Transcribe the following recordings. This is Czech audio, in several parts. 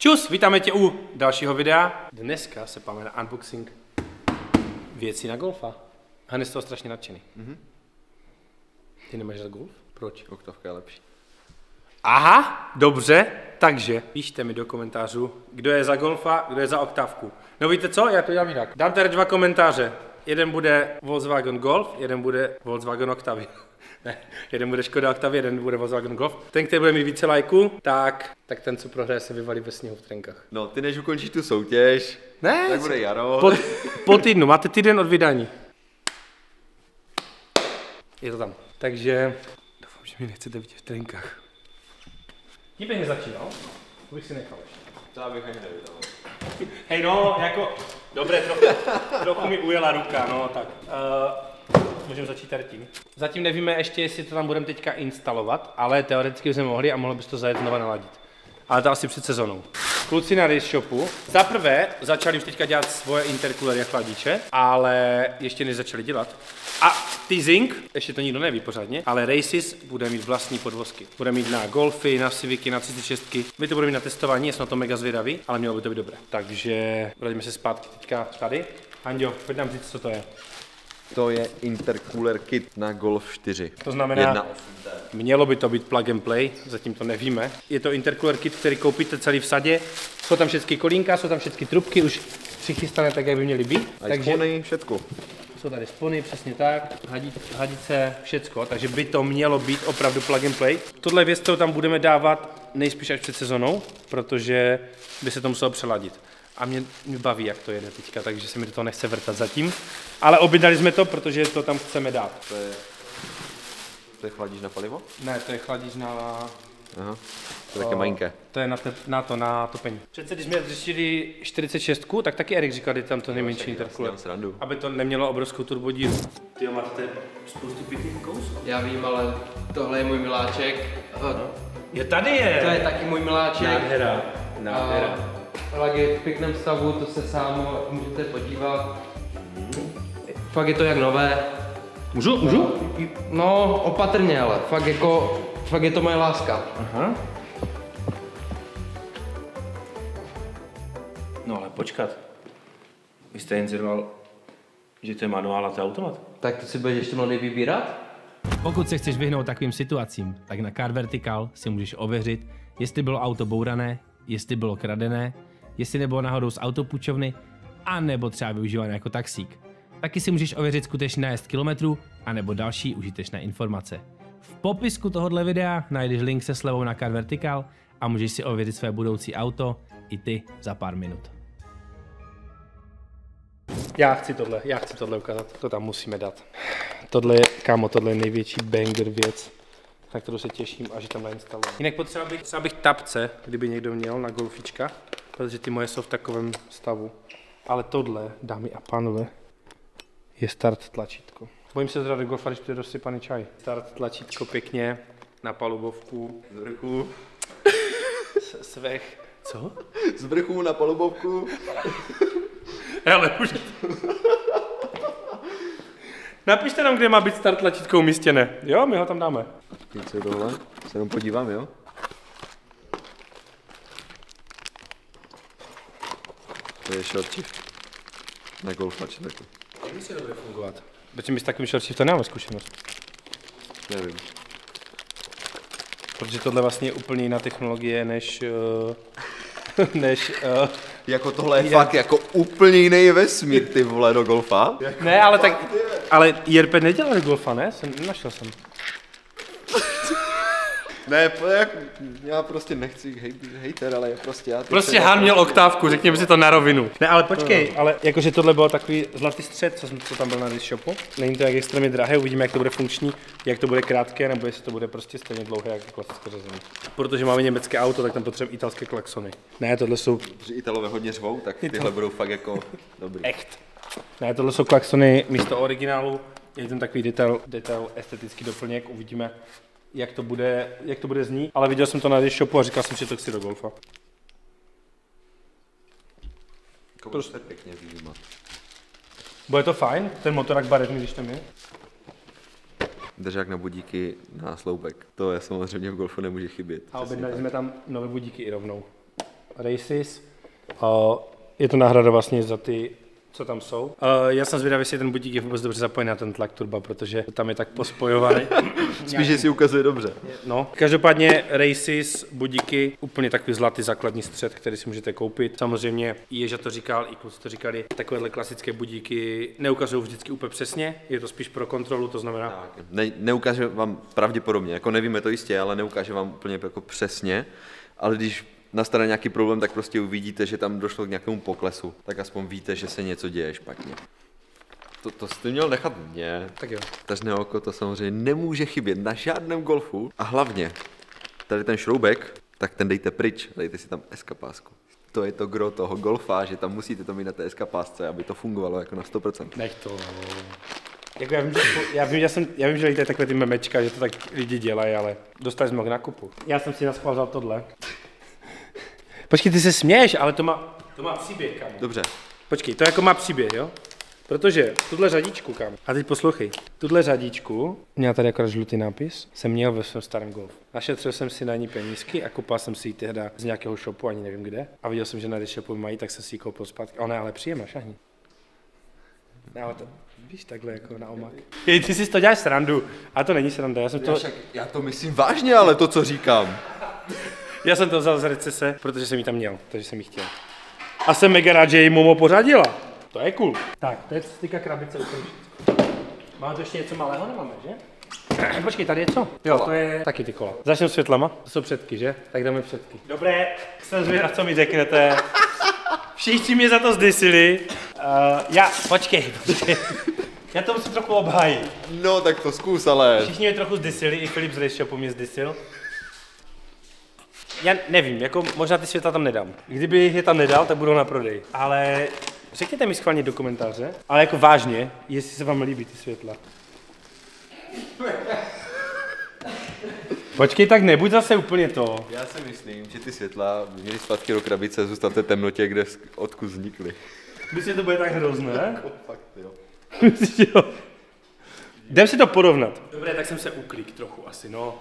Čus, vítáme tě u dalšího videa. Dneska se páme na unboxing věcí na golfa. Han je z toho strašně nadšený. Mm-hmm. Ty nemáš rád golf? Proč? Oktavka je lepší. Aha, dobře, takže píšte mi do komentářů, kdo je za golfa, kdo je za oktávku. No víte co, já to dělám jinak. Dám tady dva komentáře. Jeden bude Volkswagen Golf, jeden bude Volkswagen Octavia. Ne, jeden bude Škoda Octavia, jeden bude Volkswagen Golf. Ten, který bude mít více lajků, tak, tak ten, co prohraje, se vyvalí ve sněhu v trenkách. No, ty než ukončíš tu soutěž, Ne, tak bude jaro. po, po týdnu, máte týden od vydání. Je to tam. Takže doufám, že mi nechcete vidět v trenkách. Tím bych nezačínal, to bych si nechal ještě. To abych ani neviděl. Hej no, jako, dobré, trochu, trochu mi ujela ruka, no tak. Uh, můžeme začít tady tím. Zatím nevíme ještě, jestli to tam budeme teďka instalovat, ale teoreticky bychom mohli a mohli bys to zajet znova naladit. Ale to asi před sezónou. Kluci na Race Shopu za prvé začali už teďka dělat svoje intercoolery a chladiče, ale ještě než začali dělat. A teasing, ještě to nikdo neví pořádně, ale Races bude mít vlastní podvozky. Bude mít na Golfy, na Civicy, na 36. My to budeme mít na testování, jsem na to mega zvědavý, ale mělo by to být dobré. Takže vrátíme se zpátky teďka tady. Anďo, pojď nám říct, co to je. To je intercooler kit na Golf 4. To znamená, 1.8T. Mělo by to být plug and play, zatím to nevíme. Je to intercooler kit, který koupíte celý v sadě. Jsou tam všechny kolínka, jsou tam všechny trubky, už přichystané tak, jak by měly být. A takže... spony, všetko. jsou tady spony, přesně tak, hadice, hadice, všecko, takže by to mělo být opravdu plug and play. Tohle věc, kterou tam budeme dávat nejspíš až před sezonou, protože by se to muselo přeladit. A mě, mě baví, jak to jede teďka, takže se mi do toho nechce vrtat zatím. Ale objednali jsme to, protože to tam chceme dát. To je... To je chladíš na palivo? Ne, to je chladič na Aha. To je také malinké. To je na, te, na to, na topení. Přece, když jsme řešili 46, tak taky Erik říkal, že tam to nejmenší srandu. Aby to nemělo obrovskou turbodíru. Ty máte spoustu pěkných kousů. Já vím, ale tohle je můj miláček. A Je tady je! To je taky můj miláček. Nádhera. Nádhera. A Flag je v pěkném stavu, to se sám můžete podívat. Fakt je to jak nové. Můžu? Můžu? No, opatrně, ale fakt jako, fakt je to moje láska. Aha. No ale počkat. Vy jste jen zjevil, že to je manuál a to je automat. Tak to si budeš ještě mladý vybírat? Pokud se chceš vyhnout takovým situacím, tak na Car Vertical si můžeš ověřit, jestli bylo auto bourané, jestli bylo kradené, jestli nebylo náhodou z autopůjčovny, a nebo třeba využívané jako taxík. Taky si můžeš ověřit skutečný nájezd kilometrů, anebo další užitečné informace. V popisku tohohle videa najdeš link se slevou na Car Vertical a můžeš si ověřit své budoucí auto i ty za pár minut. Já chci tohle, já chci tohle ukázat. To tam musíme dát. Tohle je, kámo, tohle je největší banger věc, na kterou se těším a že tam nainstaluji. Jinak potřeba bych, třeba bych tapce, kdyby někdo měl na golfička, protože ty moje jsou v takovém stavu. Ale tohle, dámy a pánové, je start tlačítko. Bojím se do golfa, když přijde rozsypaný čaj. Start tlačítko pěkně na palubovku, z vrchu, svech. Co? Z vrchu na palubovku. Hele, už. Napište nám, kde má být start tlačítko umístěné. Jo, my ho tam dáme. Nic je tohle? Se jenom podívám, jo? Je short shift. Na Golf taky. Jak by se to bude fungovat? Protože my s takovým to nemáme zkušenost. Nevím. Protože tohle vlastně je úplně jiná technologie, než... Uh, než... Uh, Jako tohle je fakt jako úplně jiný vesmír, ty vole, do golfa. ne, ale tak... Ale JRP nedělal do golfa, ne? Jsem, našel jsem. Ne, po- jak, já prostě nechci hej, hejter, ale prostě já... Prostě Han měl oktávku, řekněme si to na rovinu. Ne, ale počkej, ale jakože tohle bylo takový zlatý střed, co, co tam byl na Shopu. Není to jak extrémně drahé, uvidíme, jak to bude funkční, jak to bude krátké, nebo jestli to bude prostě stejně dlouhé jako klasické řezení. Protože máme německé auto, tak tam potřebujeme italské klaxony. Ne, tohle jsou Že Italové hodně řvou, tak tyhle budou fakt jako dobrý. echt. Ne, tohle jsou klaxony místo originálu, je tam takový detail, detail estetický doplněk, uvidíme, jak to bude, jak to bude znít. Ale viděl jsem to na Shopu a říkal jsem si, že to chci do golfa. Prostě pěkně vyjímat. Bude to fajn, ten motorák baretný, když tam je? Držák na budíky na sloupek. To je samozřejmě v golfu nemůže chybět. A objednali jsme tam nové budíky i rovnou. Races. Uh, je to náhrada vlastně za ty co tam jsou. Uh, já jsem zvědavý, jestli ten budík je vůbec dobře zapojený na ten tlak turba, protože tam je tak pospojovaný. Spíš, že si ukazuje dobře. No, každopádně Races, budíky, úplně takový zlatý základní střed, který si můžete koupit. Samozřejmě Ježa to říkal, i kluci to říkali, takovéhle klasické budíky neukazují vždycky úplně přesně, je to spíš pro kontrolu, to znamená, Ne, neukáže vám pravděpodobně, jako nevíme to jistě, ale neukáže vám úplně jako přesně, ale když nastane nějaký problém, tak prostě uvidíte, že tam došlo k nějakému poklesu, tak aspoň víte, že se něco děje špatně. To, to jste měl nechat mě. tak jo. Tažné oko to samozřejmě nemůže chybět na žádném golfu. A hlavně, tady ten šroubek, tak ten dejte pryč, dejte si tam eskapásku. To je to gro toho golfa, že tam musíte to mít na té eskapásce, aby to fungovalo jako na 100%. Nech to. Jako já, vím, že, já, vím, já, jsem, já vím, že lítají takové ty memečka, že to tak lidi dělají, ale dostali jsme ho k nákupu. Já jsem si na schvál vzal tohle. Počkej, ty se směješ, ale to má, to má příběh, kámo. Dobře, Počkej, to jako má příběh, jo? Protože tuhle řadičku, kam? A teď poslouchej. Tuhle řadičku, měla tady akorát žlutý nápis, jsem měl ve svém starém golfu. Našetřil jsem si na ní penízky a koupil jsem si ji tehda z nějakého shopu, ani nevím kde. A viděl jsem, že na shopu mají, tak jsem si ji koupil zpátky. Ona je ale příjemná, šahni. No, ale to, víš, takhle jako na omak. Jej, ty si to děláš srandu. A to není sranda, já jsem to, však já to myslím vážně, ale to, co říkám. Já jsem to vzal z recese, protože jsem ji tam měl, takže jsem ji chtěl. A jsem mega rád, že ji Momo pořadila. To je cool. Tak, to se týká krabice úplně všechno. Máme tu ještě něco malého, nemáme, že? Počkej, tady je co? Jo, to je taky ty kola. Začnu světlama, to jsou předky, že? Tak dáme předky. Dobré, jsem zvědav, co mi řeknete. Všichni mě za to zdysili. Uh, já, počkej, počkej. Já to musím trochu obhájit. No, tak to zkus, ale... Všichni mě trochu zdysili, i Filip z Race Shopu mě zdysil. Já nevím, jako možná ty světla tam nedám. Kdyby je tam nedal, tak budou na prodej. Ale řekněte mi schválně do komentáře, ale jako vážně, jestli se vám líbí ty světla. Počkej, tak nebuď zase úplně to. Já si myslím, že ty světla by měly zpátky do krabice zůstat v té temnotě, kde odkud vznikly. Myslíš, že to bude tak hrozné? Fakt, jo. Myslíš, jo? Jdem si to porovnat. Dobré, tak jsem se uklik trochu asi, no.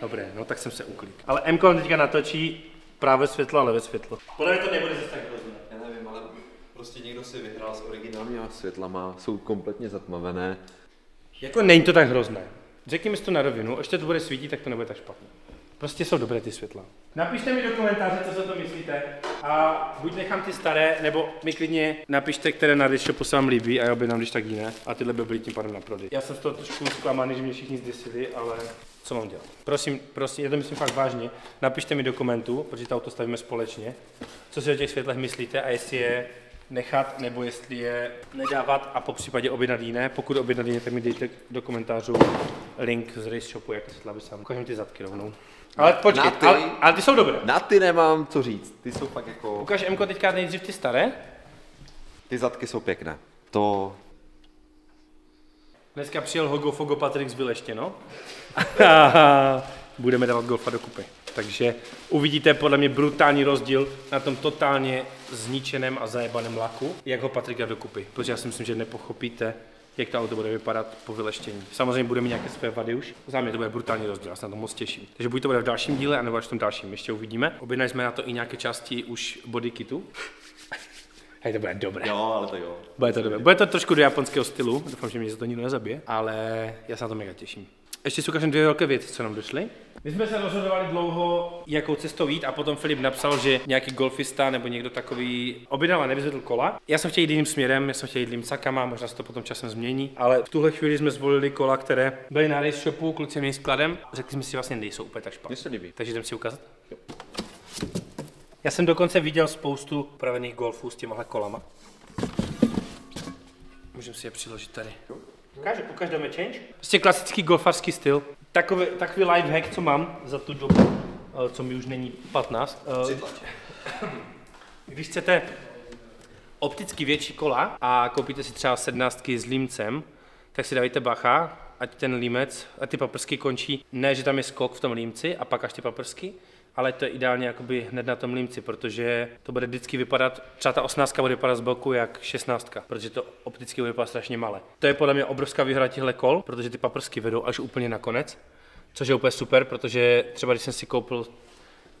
Dobré, no tak jsem se uklik. Ale M teďka natočí právě světlo a levé světlo. Podle mě to nebude zase tak hrozné. Já nevím, ale prostě někdo si vyhrál s originálníma světlama, jsou kompletně zatmavené. Jako není to tak hrozné. Řekni mi to na rovinu, až to bude svítit, tak to nebude tak špatné. Prostě jsou dobré ty světla. Napište mi do komentáře, co si to myslíte. A buď nechám ty staré, nebo mi klidně napište, které na Shopu se vám líbí a já objednám když tak jiné. A tyhle by byly tím pádem na prodej. Já jsem z toho trošku zklamaný, že mě všichni zdysili, ale co mám dělat? Prosím, prosím, já to myslím fakt vážně. Napište mi do komentu, protože to auto stavíme společně, co si o těch světlech myslíte a jestli je nechat, nebo jestli je nedávat a po případě objednat jiné. Pokud objednat jiné, tak mi dejte do komentářů link z Race Shopu, jak se slavy sám. Ukážu ty zadky rovnou. Ale počkej, ty- ale, ale, ty jsou dobré. Na ty nemám co říct, ty jsou fakt jako... Ukáž Mko teďka nejdřív ty staré. Ty zadky jsou pěkné. To... Dneska přijel Hogo Fogo Patrik z Vileště, no. Budeme dávat golfa do kupy. Takže uvidíte podle mě brutální rozdíl na tom totálně zničeném a zajebaném laku, jak ho Patrik dá do kupy. Protože já si myslím, že nepochopíte, jak to auto bude vypadat po vyleštění. Samozřejmě bude mít nějaké své vady už. Za mě to bude brutální rozdíl, já se na to moc těším. Takže buď to bude v dalším díle, anebo až v tom dalším, ještě uvidíme. Objednali jsme na to i nějaké části už body kitu. Hej, to bude dobré. Jo, ale to jo. Bude to dobré. Bude to trošku do japonského stylu, doufám, že mě za to nikdo nezabije, ale já se na to mega těším. Ještě si ukážem dvě velké věci, co nám došly. My jsme se rozhodovali dlouho, jakou cestou jít a potom Filip napsal, že nějaký golfista nebo někdo takový objednal a nevyzvedl kola. Já jsem chtěl jít jiným směrem, já jsem chtěl jít limcakama, možná se to potom časem změní, ale v tuhle chvíli jsme zvolili kola, které byly na race shopu, kluci měli skladem, řekli jsme si vlastně nejsou úplně tak špatné. Mně se líbí. Takže jdem si ukázat. Já jsem dokonce viděl spoustu upravených golfů s těmahle kolama. Můžeme si je přiložit tady. Ukáž, ukáž dáme change? Prostě klasický golfarský styl. Takový, takový life hack, co mám za tu dobu, eh, co mi už není 15. eh, Když chcete opticky větší kola a koupíte si třeba sednáctky s límcem, tak si dávejte bacha, ať ten límec a ty paprsky končí, ne, že tam je skok v tom límci a pak až ty paprsky, ale to je ideálně jakoby hned na tom límci, protože to bude vždycky vypadat, třeba ta 18 bude vypadat z boku jak 16, protože to opticky bude vypadat strašně malé. To je podle mě obrovská výhoda těchto kol, protože ty paprsky vedou až úplně na konec, což je úplně super, protože třeba když jsem si koupil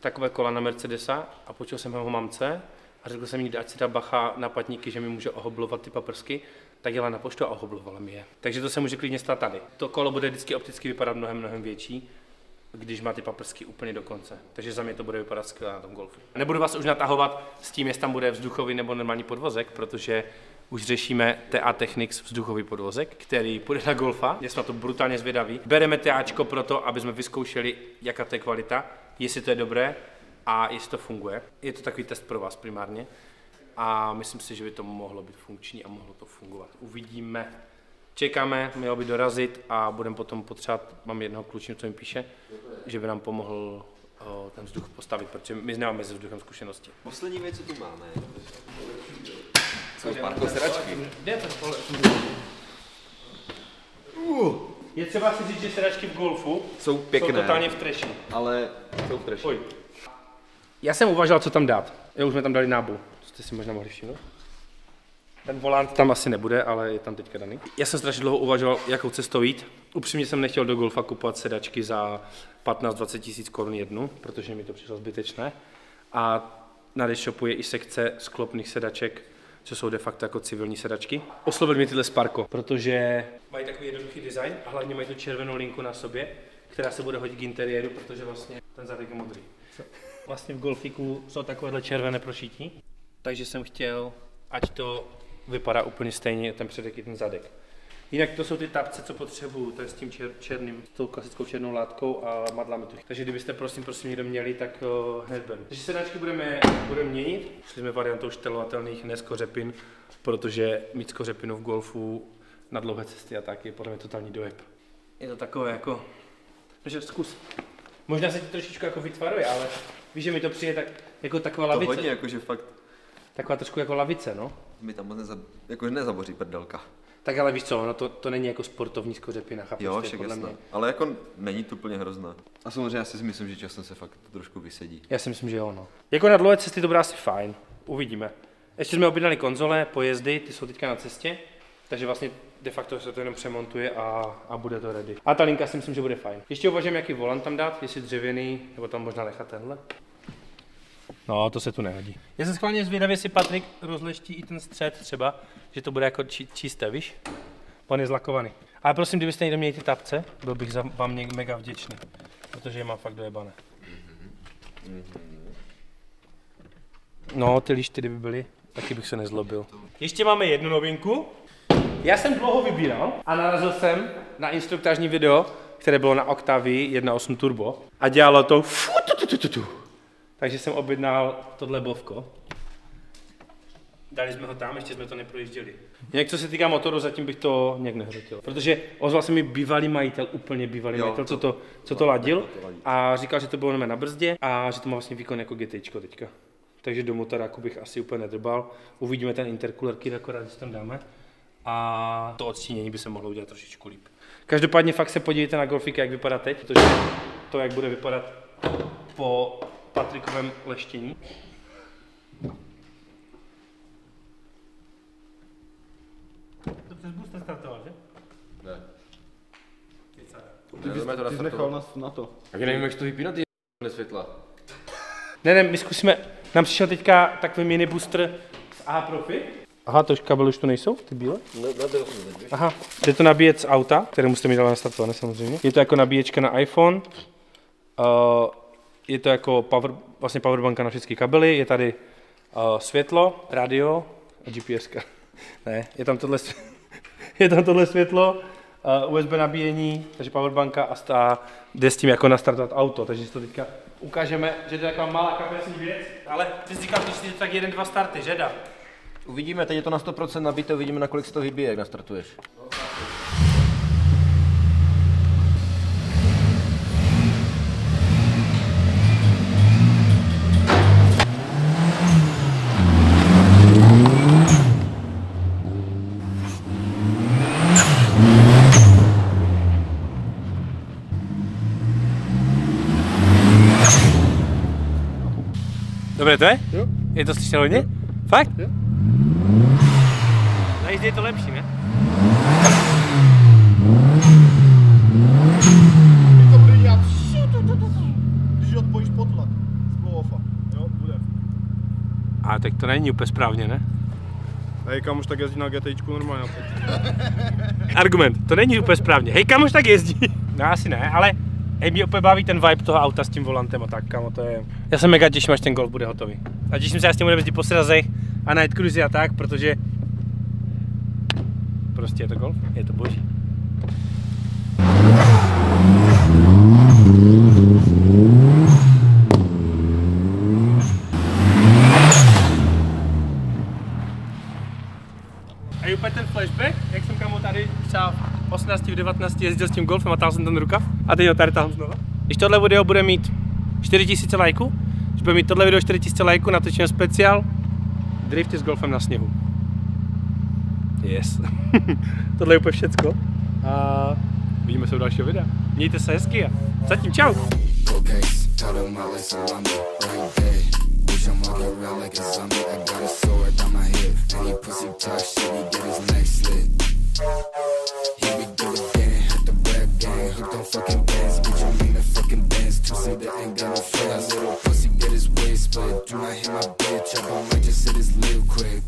takové kola na Mercedesa a počul jsem ho mamce a řekl jsem jí, ať si dá bacha na patníky, že mi může ohoblovat ty paprsky, tak jela na poštu a ohoblovala mi je. Takže to se může klidně stát tady. To kolo bude vždycky opticky vypadat mnohem, mnohem větší, když má ty paprsky úplně do konce. Takže za mě to bude vypadat skvěle na tom golfu. Nebudu vás už natahovat s tím, jestli tam bude vzduchový nebo normální podvozek, protože už řešíme TA Technics vzduchový podvozek, který půjde na golfa. Jsem na to brutálně zvědavý. Bereme TAčko proto, aby jsme vyzkoušeli, jaká to je kvalita, jestli to je dobré a jestli to funguje. Je to takový test pro vás primárně a myslím si, že by to mohlo být funkční a mohlo to fungovat. Uvidíme. Čekáme, mělo by dorazit a budeme potom potřebovat, mám jednoho klučinu, co mi píše, že by nám pomohl o, ten vzduch postavit, protože my nemáme se vzduchem zkušenosti. Poslední věc, co tu máme, jsou parko sedačky. Kde to tohle? Je třeba si říct, že sedačky v golfu Jsou jsou pěkné, totálně v treši. ale jsou v treši. Oj. Já jsem uvažoval, co tam dát. Jo, už jsme tam dali nábu. To jste si možná mohli všimnout. Ten volant tam asi nebude, ale je tam teďka daný. Já jsem strašně dlouho uvažoval, jakou cestou jít. Upřímně jsem nechtěl do golfa kupovat sedačky za 15-20 tisíc korun jednu, protože mi to přišlo zbytečné. A na Deshopu je i sekce sklopných sedaček, co jsou de facto jako civilní sedačky. Oslovil mě tyhle Sparko, protože mají takový jednoduchý design a hlavně mají tu červenou linku na sobě, která se bude hodit k interiéru, protože vlastně ten zadek je modrý. Vlastně v golfíku jsou takovéhle červené prošití, takže jsem chtěl, ať to vypadá úplně stejně, ten předek i ten zadek. Jinak to jsou ty tapce, co potřebuju, to je s tím čer, černým, s tou klasickou černou látkou a madlami tu. Takže kdybyste prosím, prosím někdo měli, tak uh, hned beru. Takže sedačky budeme, budeme měnit. Šli jsme variantou štelovatelných, ne skořepin, protože mít skořepinu v golfu na dlouhé cesty a tak je podle mě totální dojeb. Je to takové jako, takže zkus. Možná se ti trošičku jako vytvaruje, ale víš, že mi to přijde tak, jako taková To lavice. hodně, jakože fakt Taková trošku jako lavice, no. mi tam moc neza, jakože nezaboří prdelka. Tak ale víš co, no to, to není jako sportovní skořepina, chápeš? Jo, však podle jasné. mě. Ale jako není to úplně hrozné. A samozřejmě já si myslím, že časem se fakt trošku vysedí. Já si myslím, že jo, no. Jako na dlouhé cesty to bude asi fajn, uvidíme. Ještě jsme objednali konzole, pojezdy, ty jsou teďka na cestě, takže vlastně de facto se to jenom přemontuje a, a bude to ready. A ta linka si myslím, že bude fajn. Ještě uvažujeme, jaký volant tam dát, jestli dřevěný, nebo tam možná nechat tenhle. No, to se tu nehodí. Já jsem schválně zvědavý, jestli Patrik rozleští i ten střed třeba, že to bude jako či, čisté, víš? On je zlakovaný. Ale prosím, kdybyste někdo měli ty tapce, byl bych za, vám něk- mega vděčný, protože je mám fakt dojebané. No, ty lišty, kdyby byly, taky bych se nezlobil. Ještě máme jednu novinku. Já jsem dlouho vybíral a narazil jsem na instruktážní video, které bylo na Octavii 1.8 Turbo a dělalo to fu, tu, tu, tu, tu, tu. Takže jsem objednal tohle bovko. Dali jsme ho tam, ještě jsme to neprojížděli. Jinak co se týká motoru, zatím bych to nějak nehrotil. Protože ozval se mi bývalý majitel, úplně bývalý Jo, majitel, co to- co to ladil a říkal, že to bylo jenom na brzdě a že to má vlastně výkon jako GTčko teďka. Takže do motoráku bych asi úplně nedrbal. Uvidíme ten intercooler kit, akorát, když tam dáme. A to odstínění by se mohlo udělat trošičku líp. Každopádně fakt se podívejte na Golfika, jak vypadá teď, protože to, jak bude vypadat po Patrikovém leštění. To přes boost nestartoval, že? Ne. Jdeme to Ty jsi nechal na, na to. Tak já nevím, jak to vypínat, ty světla. Ne, ne, my zkusíme, nám přišel teďka takový mini booster z A Profi. Aha, to už kabely už tu nejsou, ty bílé? No, na to jsem teď, Aha, jde to nabíjet z auta, které musíte mít ale nastartované samozřejmě. Je to jako nabíječka na iPhone, uh, je to jako power, vlastně powerbanka na všechny kabely, je tady uh, světlo, radio a GPS. ne, je tam tohle, je tam tohle světlo, uh, USB nabíjení, takže powerbanka a stá, jde s tím jako nastartovat auto, takže si to teďka ukážeme, že to je taková malá kapesní věc, ale ty jsi říkal, že si tak jeden, dva starty, že da? Uvidíme, teď je to na 100% nabité, uvidíme, na kolik se to vybije, jak nastartuješ. Dobré to je? Jo. Je to slyšet hodně? Fakt? Jo. Na jízdě je to lepší, ne? Je to prý jak... Když odpojíš potlak. A tak to není úplně správně, ne? Hej, kamož tak jezdí na GTIčku normálně. Argument, to není úplně správně. Hej, kamož tak jezdí? No asi ne, ale hej, mě úplně baví ten vibe toho auta s tím volantem a tak, kamo, to je... Já se mega těším, až ten Golf bude hotový. A těším se, až s tím budeme jezdit po srazech a night cruisy a tak, protože... Prostě je to Golf, je to boží. A úplně ten flashback, jak jsem kamo tady třeba v 18, v 19 jezdil s tím golfem a tahal jsem ten rukav a teď ho tady tahám znova. Když tohle video bude mít 4000 lajků, když bude mít tohle video 4000 lajků, natočím speciál drifty s golfem na sněhu. Yes. tohle je úplně všecko. A vidíme se u dalšího videa. Mějte se hezky a zatím čau. He fucking bands. Bitch, I'm in the fucking bands. Two see that ain't got no friends. Little pussy get his waist but Do not hit my bitch up, I might just hit his lip quick.